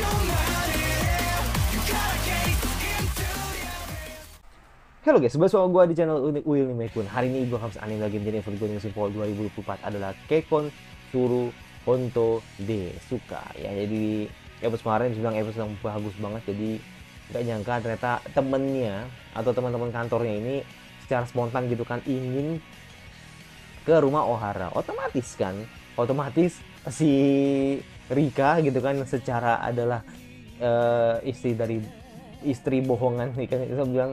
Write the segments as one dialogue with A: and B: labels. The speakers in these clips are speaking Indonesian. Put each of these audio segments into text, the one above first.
A: Halo guys, bersama gue di channel Unik Will Nimekun Hari ini gue harus anime lagi menjadi episode gue musim fall 2024 adalah Kekon Suru Honto De Suka. Ya Jadi episode kemarin bilang episode yang bagus banget Jadi gak nyangka ternyata temennya atau teman-teman kantornya ini secara spontan gitu kan ingin ke rumah Ohara. Otomatis kan, otomatis si Rika gitu kan secara adalah eh, istri dari istri bohongan nih kan bilang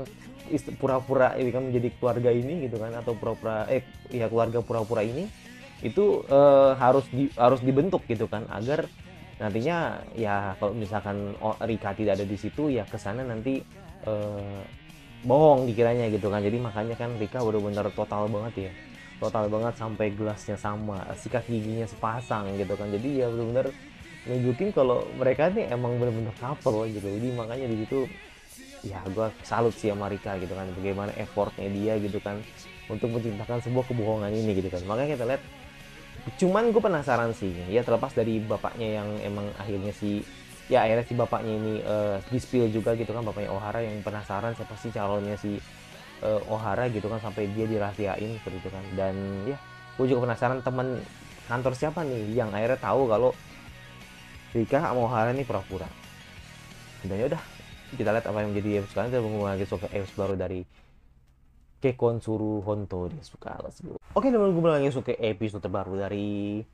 A: pura-pura ini kan menjadi keluarga ini gitu kan atau pura-pura eh ya keluarga pura-pura ini itu eh, harus di, harus dibentuk gitu kan agar nantinya ya kalau misalkan Rika tidak ada di situ ya ke sana nanti eh, bohong dikiranya gitu kan. Jadi makanya kan Rika benar-benar total banget ya total banget sampai gelasnya sama sikat giginya sepasang gitu kan. Jadi ya benar-benar nunjukin kalau mereka nih emang benar-benar couple gitu. Jadi makanya di situ ya gue salut sih sama Rika gitu kan bagaimana effortnya dia gitu kan untuk menciptakan sebuah kebohongan ini gitu kan. Makanya kita lihat cuman gue penasaran sih ya terlepas dari bapaknya yang emang akhirnya si ya akhirnya si bapaknya ini uh, di-spill juga gitu kan bapaknya Ohara yang penasaran siapa sih calonnya si eh, Ohara gitu kan sampai dia dirahasiain seperti kan. Dan ya gue juga penasaran teman kantor siapa nih yang akhirnya tahu kalau Rika sama Ohara ini pura-pura. Dan yaudah kita lihat apa yang menjadi episode sekarang. Kita ke episode baru dari Kekon Suru Honto dia suka. Let's go. Oke teman gue lagi ke episode terbaru dari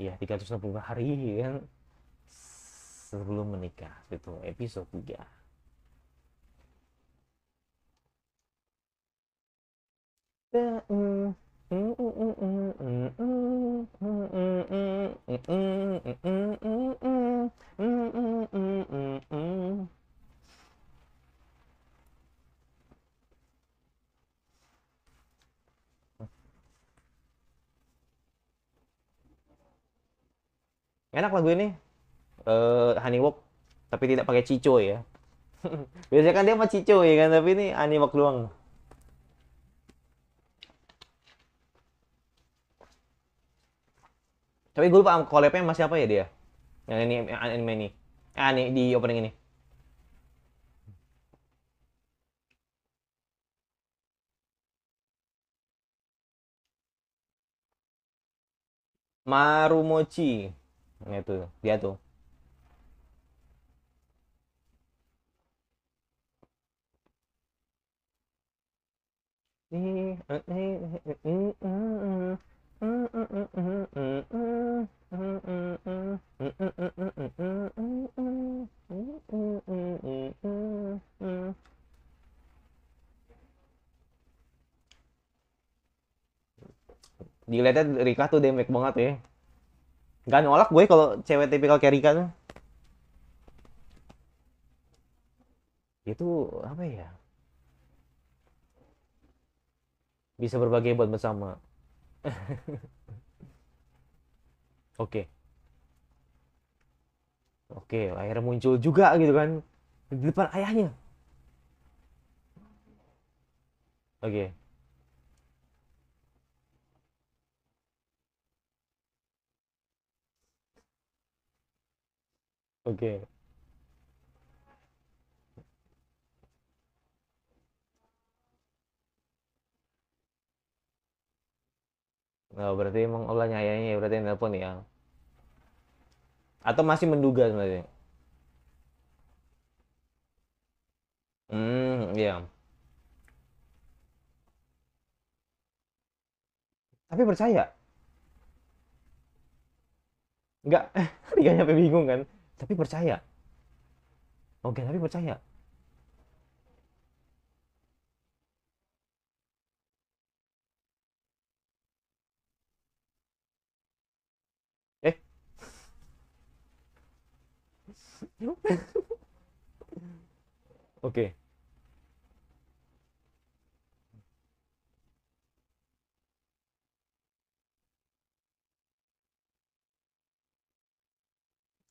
A: ya 360 hari kan sebelum menikah. Itu episode 3 enak lagu ini. Eh Honey Walk tapi tidak pakai cico ya. Biasanya kan dia sama cico ya kan tapi ini Honey Walk doang tapi gue lupa collabnya masih apa ya dia? Yang ini yang anime ini. Ah ini di opening ini. Marumochi. Nah, itu dia tuh Dilihatnya Rika tuh demek banget ya. Gak nolak gue kalau cewek tipikal kayak Rika tuh. Itu apa ya? Bisa berbagi buat bersama. Oke. Oke, akhirnya muncul juga gitu kan di depan ayahnya. Oke. Oke. Nah, berarti emang olahnya ayahnya ya berarti yang nelpon ya. Atau masih menduga sebenarnya. Hmm, iya. Tapi percaya. Enggak, Rika nyampe bingung kan. Tapi percaya. Oke, tapi percaya. Eh? Oke.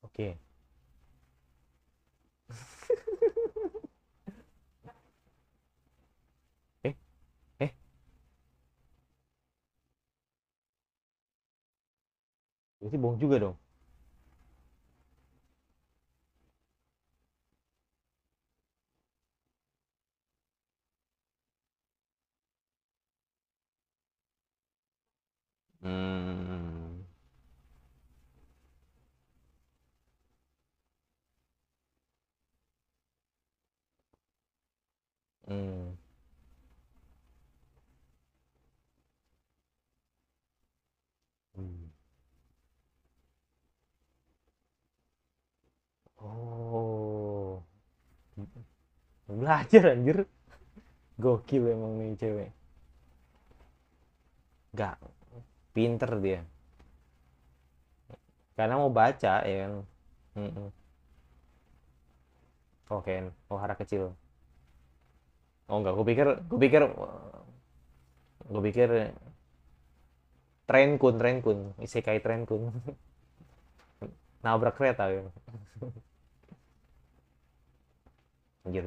A: Oke. Eh? Eh? Berarti bohong juga dong. Hmm. Hmm. Hmm. Oh. Belajar anjir. Gokil emang nih cewek. Gak pinter dia. Karena mau baca ya kan. Oke, oh hara kecil. Oh enggak, gue pikir, gue pikir, gue pikir tren kun, tren kun, isekai tren kun, nabrak kereta ya. Anjir,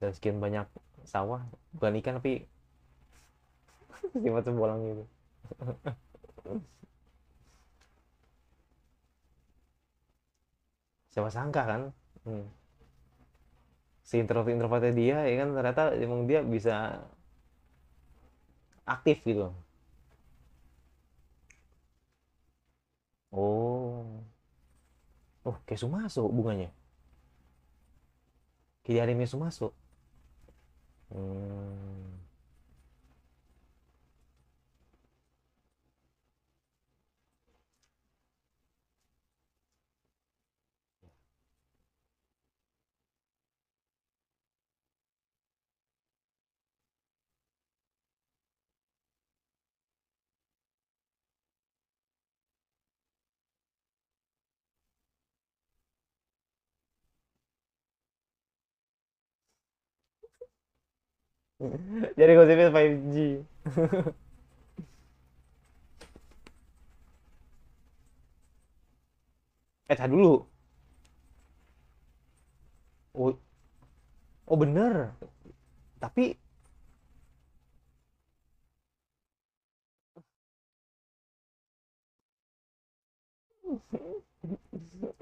A: dan sekian banyak sawah, bukan ikan tapi sifat sembolang gitu. Siapa sangka kan? Hmm. Si introvert introvertnya dia ya kan ternyata emang dia bisa aktif gitu. Oh, oh kayak Sumaso bunganya. Kayak anime Sumaso. Hmm. Jadi gosipnya 5G. Eh, tar dulu. Oh, oh bener. Tapi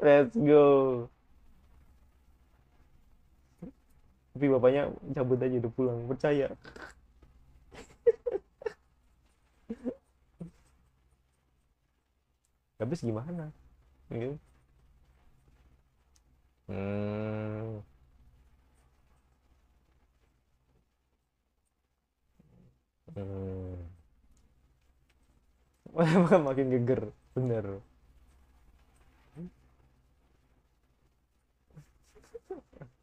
A: let's go. Tapi bapaknya cabut aja udah pulang. Percaya. Habis gimana? Gitu. Hmm. Hmm. Makin geger. Bener.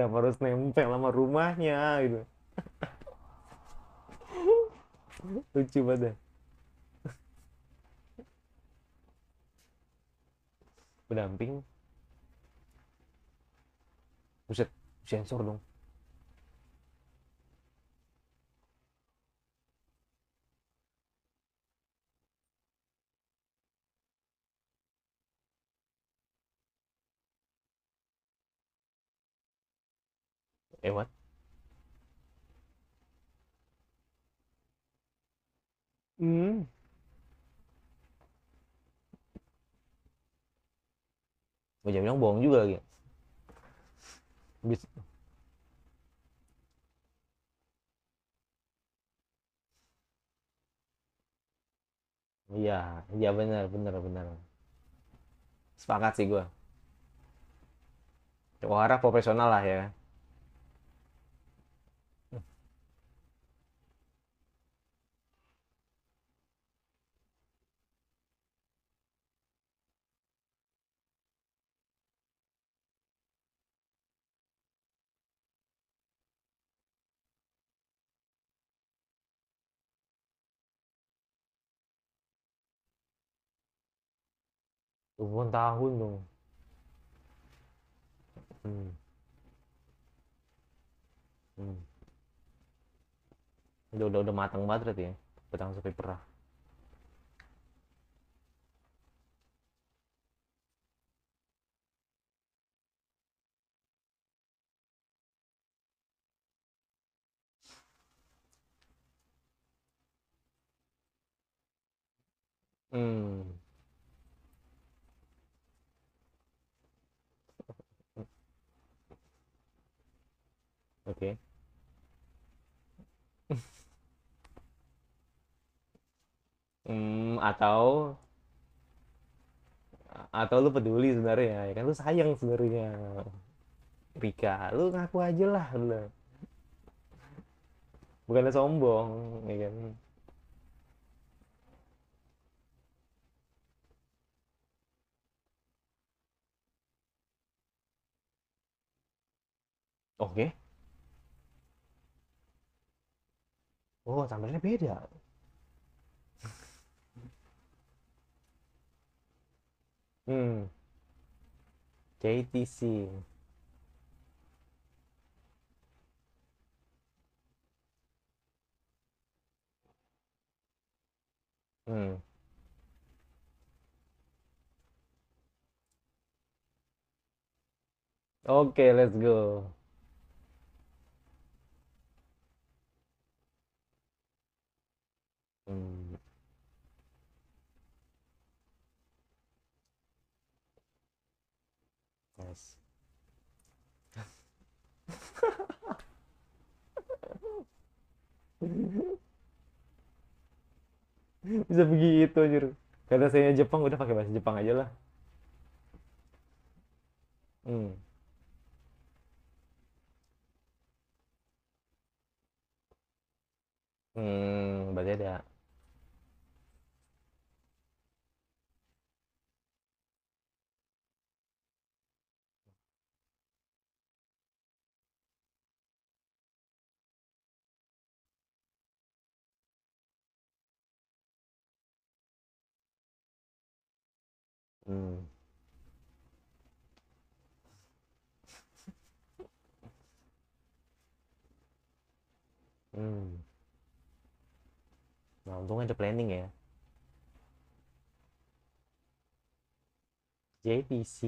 A: Kenapa harus nempel sama rumahnya gitu. Lucu banget. Pendamping. Buset, sensor dong. Eh, what? Hmm. Gue jangan bilang bohong juga lagi. Bis- Iya, iya benar, benar, benar. Sepakat sih gue. Wahara profesional lah ya. Puluhan tahun dong. Hmm. Hmm. Udah, udah, udah matang banget berarti ya. Petang sampai perah. Hmm. Oke. Hmm, atau atau lu peduli sebenarnya ya kan? Lu sayang sebenarnya. Rika lu ngaku aja lah lu bukannya sombong ya kan? Oke oh tampilannya beda. Hmm. JTC hmm. Oke let's go bisa begitu anjir. Kata saya Jepang udah pakai bahasa Jepang aja lah. Hmm. Hmm berarti ada hmm. Hmm. Nah untungnya ada planning ya. JTC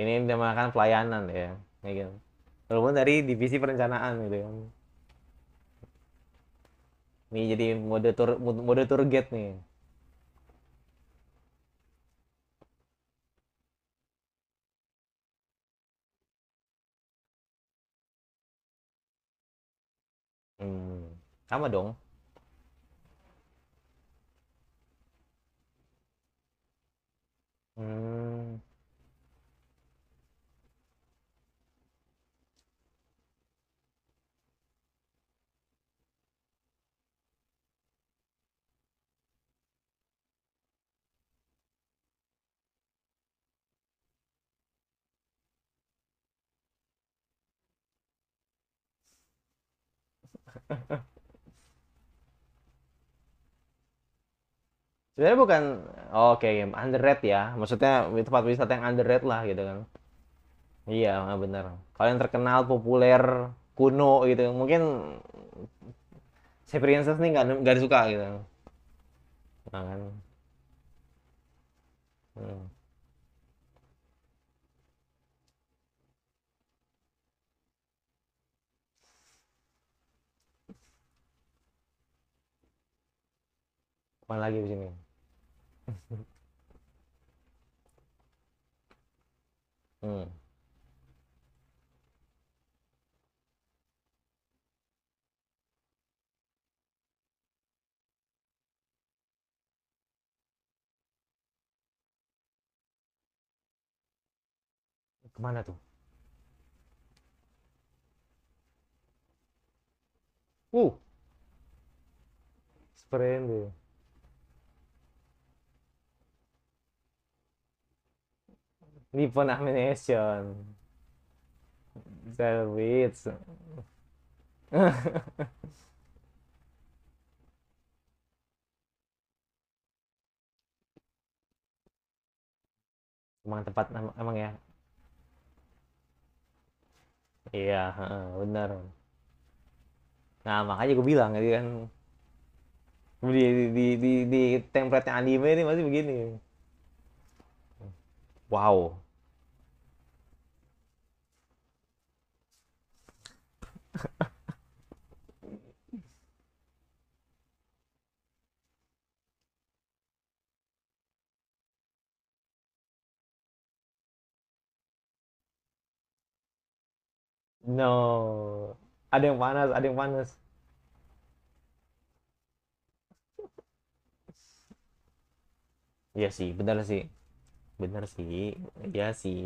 A: ini dinamakan pelayanan ya kayak gitu. Walaupun dari divisi perencanaan gitu kan ini jadi mode tour mode tour guide nih. Hmm sama dong. Hmm sebenarnya bukan oke okay, underrated ya. Maksudnya tempat wisata yang underrated lah gitu kan. Iya bener. Kalau yang terkenal populer kuno gitu. Mungkin Princess nih nggak nggak suka gitu. Nah kan. Hmm. Mana lagi di sini? Hmm. ke mana tuh? Uh Nippon Animation Service emang tempat emang ya? Iya benar nah makanya gue bilang tadi kan di di di di template anime ini masih begini wow No. Ada yang panas, ada yang panas. Iya sih, benar sih. Bener sih iya sih.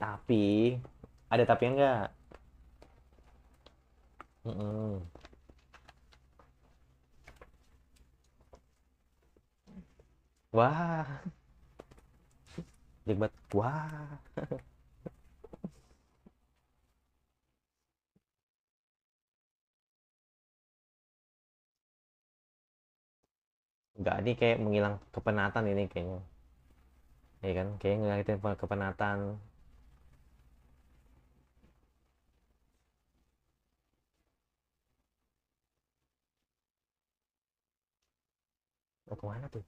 A: Tapi ada tapi enggak? Mm-mm. wah. Jebat wah. Enggak ini kayak menghilang kepenatan ini kayaknya ya kan? Kayak ngeliatin kepenatan. Oh ke mana tuh?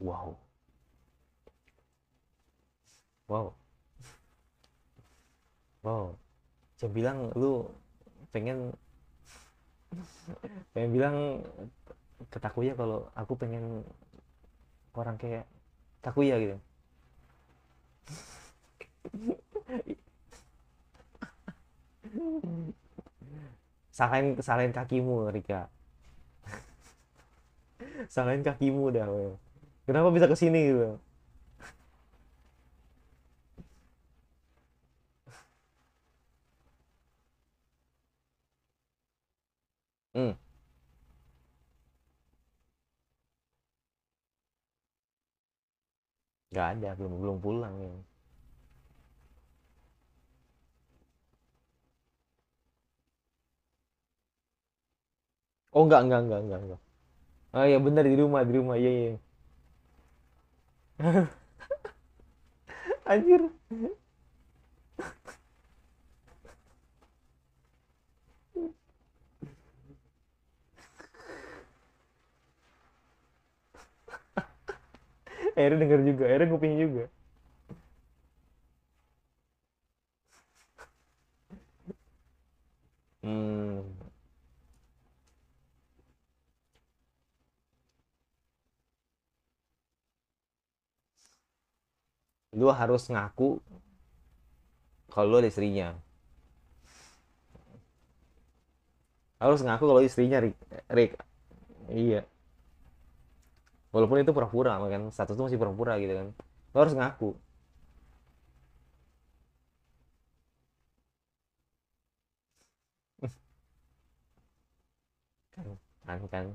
A: Wow. Wow. Wow. Saya bilang lu pengen pengen bilang ke Takuya kalau aku pengen orang kayak Takuya gitu. Salahin salahin kakimu Rika. Salahin kakimu dah we. kenapa bisa ke sini gitu hmm nggak ada belum belum pulang ya. Oh enggak enggak enggak enggak enggak oh ya benar di rumah di rumah iya iya. Anjir akhirnya denger juga akhirnya kuping juga. Hmm. Lu harus ngaku kalau lu ada istrinya. Harus ngaku kalau istrinya Rick, Rick. iya walaupun itu pura-pura kan status itu masih pura-pura gitu kan. Lo harus ngaku. Kan kan. Kan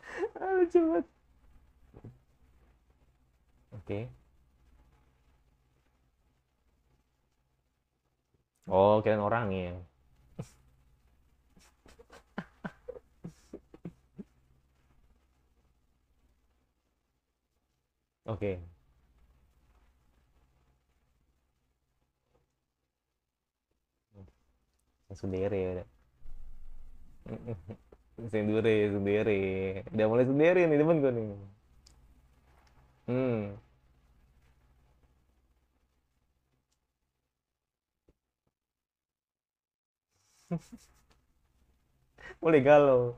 A: Aduh, oke. Oh kalian orang ya Oke. Sendiri udah. Sendiri, sendiri. Udah mulai sendiri nih temen gue nih. Hmm. mulai galau.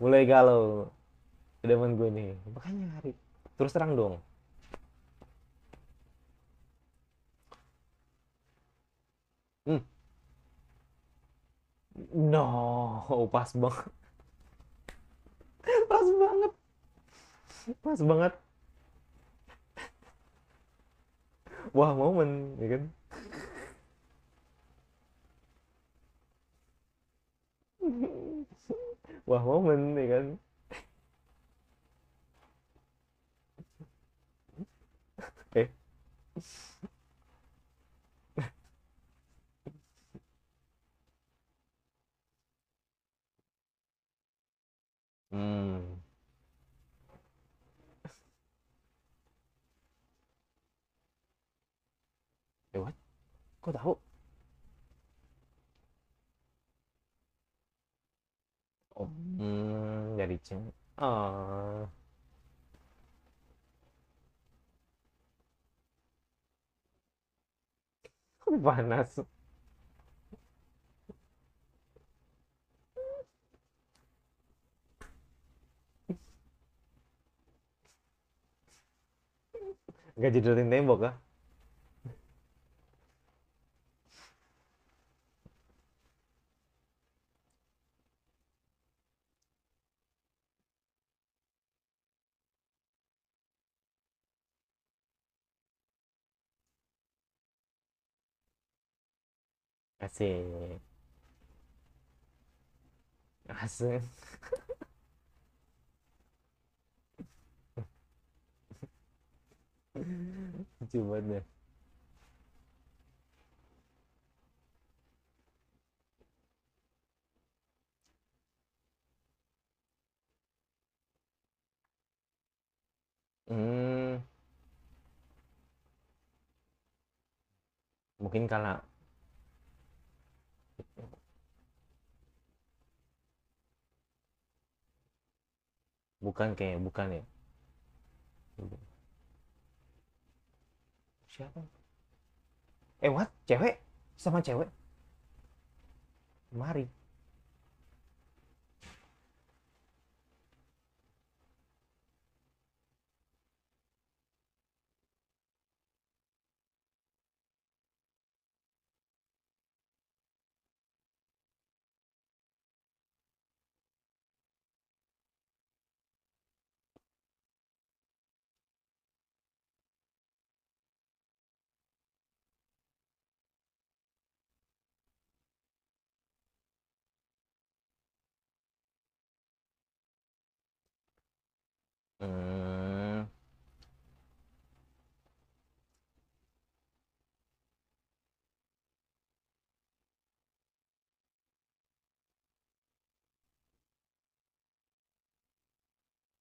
A: Mulai galau. Temen gue nih. Makanya hari terus terang dong. Hmm. No, pas banget. Pas banget. Pas banget. Wah, momen, ya kan? Wah, momen, ya kan? Eh. Hmm. Eh, what? Kok tahu? Oh, hmm, dari Ceng. Ah, panas. Gak jedulin tembok kah? Asik. Asik. Lucu deh. Hmm, mungkin karena bukan kayak bukan ya. Siapa? Eh, what? Cewek? Sama cewek? Mari.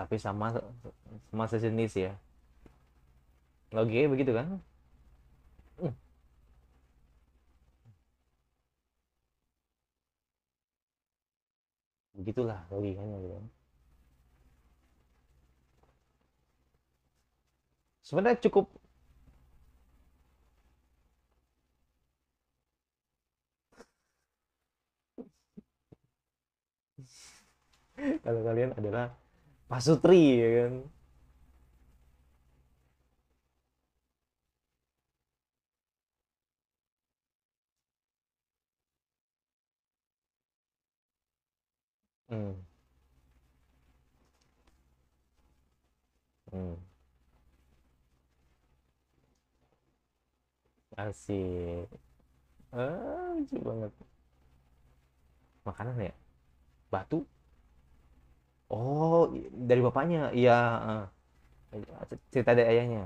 A: Tapi sama sama sejenis ya. Logikanya begitu kan? Hmm, begitulah logikanya gitu. Sebenarnya cukup kalau kalian adalah pasutri ya kan. Hmm. Hmm. Asik. Ah, lucu banget. Makanan ya? Batu? Oh, dari bapaknya. Iya, cerita dari ayahnya.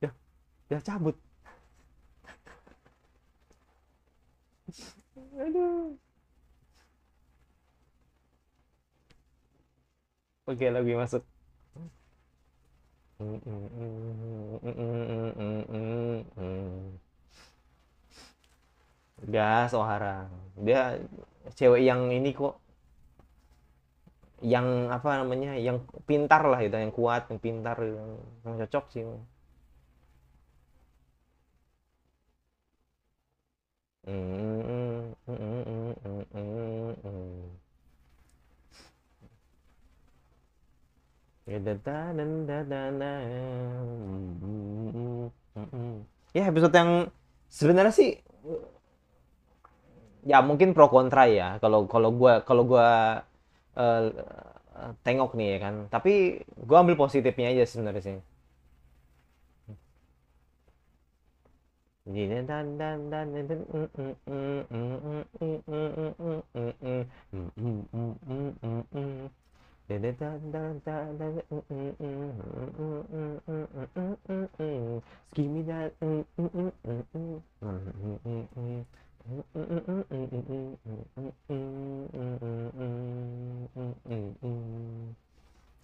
A: Ya, ya cabut. Aduh. Oke, lagi masuk. Gas Ohara. Dia cewek yang ini kok yang apa namanya? Yang pintar lah itu, yang kuat, yang pintar, yang, yang cocok sih. Ya episode yang sebenarnya sih ya mungkin pro kontra ya kalau kalau gua kalau gua uh, tengok nih ya kan. Tapi gua ambil positifnya aja sebenarnya sih.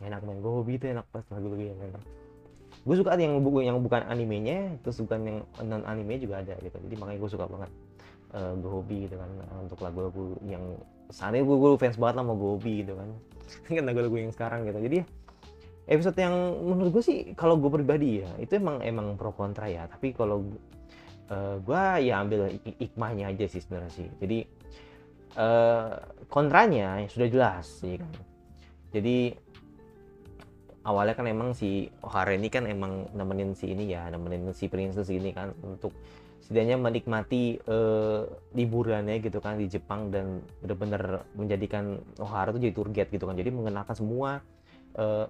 A: Enak banget. Gue hobi itu enak pas lagu-lagu yang enak. Gue suka yang yang bukan animenya, terus bukan yang non anime juga ada gitu. Jadi makanya gue suka banget. Uh, Gobi gitu kan. Untuk lagu-lagu yang saat ini gue, fans banget sama Gobi gitu kan. Kan lagu-lagu yang sekarang gitu. Jadi episode yang menurut gue sih kalau gue pribadi ya itu emang emang pro kontra ya. Tapi kalau uh, gue ya ambil ik ikmahnya aja sih sebenarnya sih. Jadi uh, kontranya sudah jelas sih kan. Jadi awalnya kan emang si O'Hara ini kan emang nemenin si ini ya nemenin si Princess ini kan untuk setidaknya menikmati uh, liburannya gitu kan di Jepang dan benar-benar menjadikan O'Hara tuh jadi tour guide gitu kan. Jadi mengenalkan semua uh,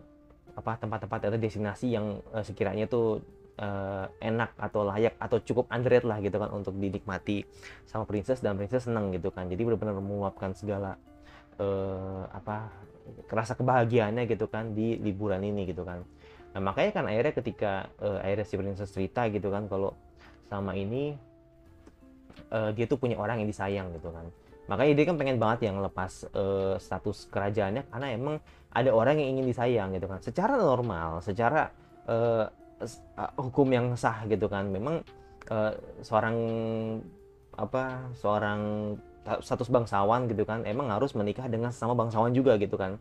A: apa tempat-tempat atau destinasi yang uh, sekiranya tuh uh, enak atau layak atau cukup underrated lah gitu kan untuk dinikmati sama princess dan princess seneng gitu kan. Jadi benar-benar meluapkan segala uh, apa kerasa kebahagiaannya gitu kan di liburan ini gitu kan. Nah makanya kan akhirnya ketika uh, akhirnya si princess cerita gitu kan kalau sama ini uh, dia tuh punya orang yang disayang gitu kan. Makanya dia kan pengen banget yang lepas uh, status kerajaannya karena emang ada orang yang ingin disayang gitu kan. Secara normal secara uh, uh, hukum yang sah gitu kan. Memang uh, seorang apa seorang status bangsawan gitu kan emang harus menikah dengan sama bangsawan juga gitu kan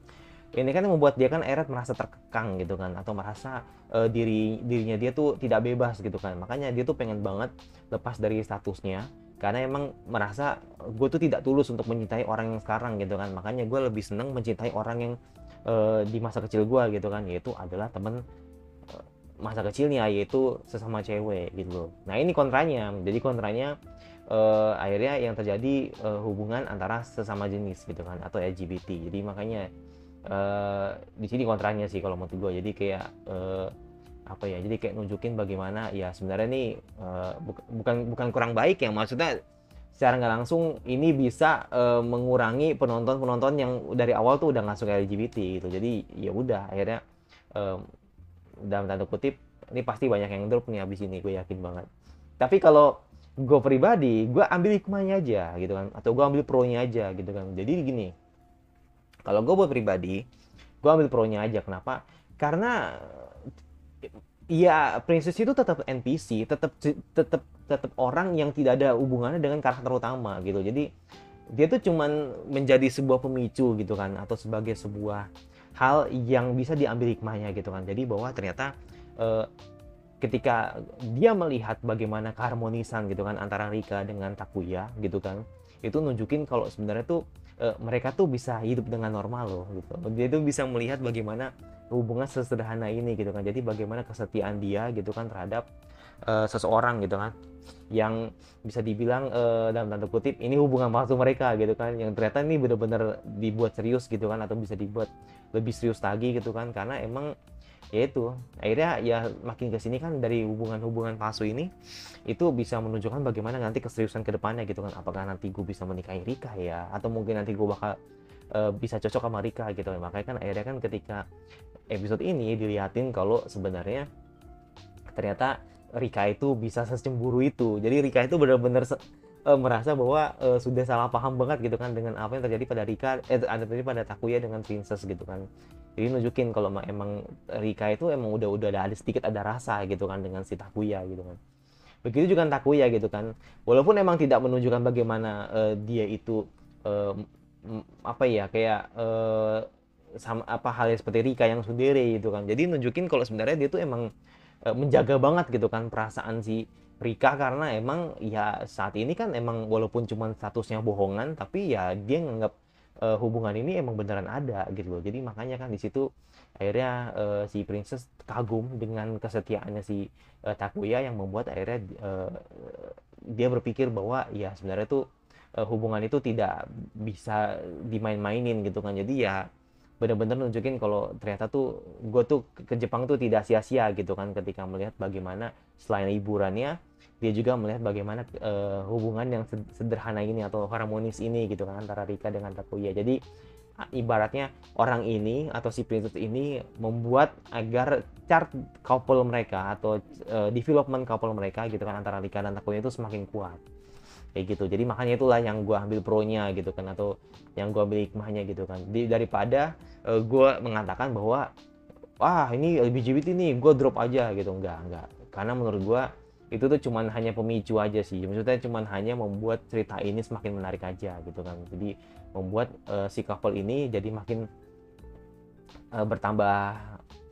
A: ini kan membuat dia kan Eret merasa terkekang gitu kan atau merasa uh, diri dirinya dia tuh tidak bebas gitu kan. Makanya dia tuh pengen banget lepas dari statusnya karena emang merasa gue tuh tidak tulus untuk mencintai orang yang sekarang gitu kan. Makanya gue lebih seneng mencintai orang yang uh, di masa kecil gue gitu kan yaitu adalah temen uh, masa kecilnya yaitu sesama cewek gitu loh. Nah ini kontranya. Jadi kontranya uh, akhirnya yang terjadi uh, hubungan antara sesama jenis gitu kan atau LGBT jadi makanya uh, di sini kontranya sih kalau menurut gue jadi kayak uh, apa ya jadi kayak nunjukin bagaimana ya sebenarnya ini uh, bukan bukan kurang baik ya maksudnya secara nggak langsung ini bisa uh, mengurangi penonton-penonton yang dari awal tuh udah suka LGBT gitu. Jadi ya udah akhirnya um, dalam tanda kutip ini pasti banyak yang drop nih habis ini gue yakin banget. Tapi kalau gue pribadi gue ambil hikmahnya aja gitu kan atau gue ambil pro nya aja gitu kan. Jadi gini kalau gue buat pribadi gue ambil pro nya aja. Kenapa? Karena ya princess itu tetap NPC tetap tetap tetap orang yang tidak ada hubungannya dengan karakter utama gitu. Jadi dia tuh cuman menjadi sebuah pemicu gitu kan atau sebagai sebuah hal yang bisa diambil hikmahnya gitu kan. Jadi bahwa ternyata eh, ketika dia melihat bagaimana keharmonisan gitu kan antara Rika dengan Takuya gitu kan itu nunjukin kalau sebenarnya tuh e, mereka tuh bisa hidup dengan normal loh gitu. Dia tuh bisa melihat bagaimana hubungan sesederhana ini gitu kan. Jadi bagaimana kesetiaan dia gitu kan terhadap uh, seseorang gitu kan. Yang bisa dibilang uh, dalam tanda kutip ini hubungan palsu mereka gitu kan. Yang ternyata ini benar-benar dibuat serius gitu kan atau bisa dibuat lebih serius lagi gitu kan. Karena emang ya itu. Akhirnya ya makin ke sini kan dari hubungan-hubungan palsu ini itu bisa menunjukkan bagaimana nanti keseriusan ke depannya gitu kan. Apakah nanti gue bisa menikahi Rika ya atau mungkin nanti gue bakal uh, bisa cocok sama Rika gitu. Makanya kan akhirnya kan ketika episode ini dilihatin kalau sebenarnya ternyata Rika itu bisa secemburu itu. Jadi Rika itu benar-benar uh, merasa bahwa uh, sudah salah paham banget gitu kan dengan apa yang terjadi pada Rika eh terjadi pada Takuya dengan Princess gitu kan jadi nunjukin kalau emang Rika itu emang udah udah ada sedikit ada rasa gitu kan dengan si Takuya gitu kan. Begitu juga Takuya gitu kan. Walaupun emang tidak menunjukkan bagaimana uh, dia itu uh, apa ya kayak uh, sama apa hal seperti Rika yang sendiri gitu kan. Jadi nunjukin kalau sebenarnya dia tuh emang uh, menjaga banget gitu kan perasaan si Rika karena emang ya saat ini kan emang walaupun cuma statusnya bohongan tapi ya dia nganggap uh, hubungan ini emang beneran ada gitu loh. Jadi makanya kan di situ akhirnya uh, si Princess kagum dengan kesetiaannya si uh, Takuya yang membuat akhirnya uh, dia berpikir bahwa ya sebenarnya tuh uh, hubungan itu tidak bisa dimain-mainin gitu kan. Jadi ya benar-benar nunjukin kalau ternyata tuh gue tuh ke Jepang tuh tidak sia-sia gitu kan ketika melihat bagaimana selain hiburannya dia juga melihat bagaimana uh, hubungan yang sederhana ini atau harmonis ini gitu kan antara Rika dengan Takuya. Jadi ibaratnya orang ini atau si princess ini membuat agar chart couple mereka atau uh, development couple mereka gitu kan antara Rika dan Takuya itu semakin kuat. Kayak gitu. Jadi makanya itulah yang gue ambil pro-nya gitu kan atau yang gue ambil hikmahnya gitu kan. Di, daripada uh, eh, gue mengatakan bahwa wah ini LGBT nih gue drop aja gitu. Enggak enggak. Karena menurut gue itu tuh cuman hanya pemicu aja sih. Maksudnya cuman hanya membuat cerita ini semakin menarik aja gitu kan. Jadi membuat uh, si couple ini jadi makin uh, bertambah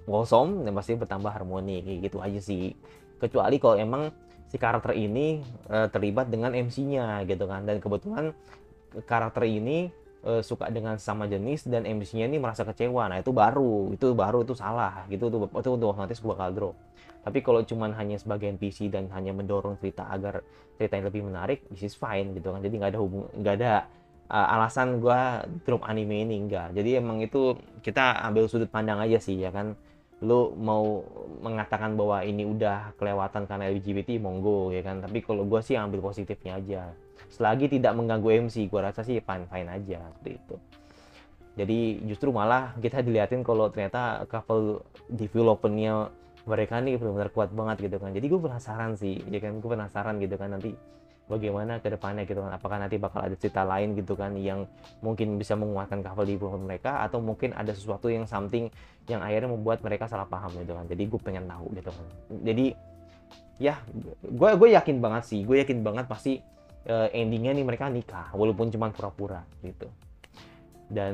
A: wholesome dan pasti bertambah harmoni gitu aja sih. Kecuali kalau emang si karakter ini uh, terlibat dengan MC-nya gitu kan. Dan kebetulan karakter ini uh, suka dengan sama jenis dan MC-nya ini merasa kecewa. Nah itu baru itu baru itu salah. Gitu itu itu otomatis gue bakal drop tapi kalau cuman hanya sebagai NPC dan hanya mendorong cerita agar cerita yang lebih menarik this is fine gitu kan. Jadi nggak ada hubung nggak ada uh, alasan gue drop anime ini enggak jadi emang itu kita ambil sudut pandang aja sih ya kan. Lu mau mengatakan bahwa ini udah kelewatan karena LGBT monggo ya kan. Tapi kalau gue sih ambil positifnya aja. Selagi tidak mengganggu MC gue rasa sih fine fine aja seperti itu. Jadi justru malah kita diliatin kalau ternyata couple developmentnya mereka nih benar-benar kuat banget gitu kan. Jadi gue penasaran sih ya kan? Gue penasaran gitu kan nanti bagaimana ke depannya gitu kan. Apakah nanti bakal ada cerita lain gitu kan yang mungkin bisa menguatkan couple di mereka atau mungkin ada sesuatu yang something yang akhirnya membuat mereka salah paham gitu kan. Jadi gue pengen tahu gitu kan. Jadi ya gue gue yakin banget sih gue yakin banget pasti uh, endingnya nih mereka nikah walaupun cuma pura-pura gitu dan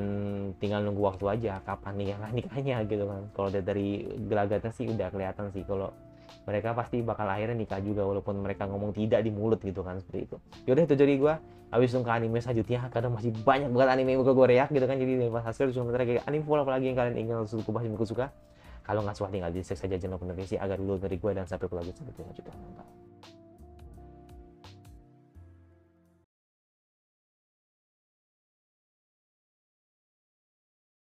A: tinggal nunggu waktu aja kapan nih yang nikahnya gitu kan. Kalau dari gelagatnya sih udah kelihatan sih kalau mereka pasti bakal akhirnya nikah juga walaupun mereka ngomong tidak di mulut gitu kan seperti itu. Yaudah itu jadi gue habis nunggu anime selanjutnya karena masih banyak banget anime yang gue reak gitu kan. Jadi pas hasil cuma kayak anime pola apalagi yang kalian ingin kubah yang suka. Kalau nggak suka tinggal di saja lupa notifikasi agar dulu dari gue dan sampai ke lagi selanjutnya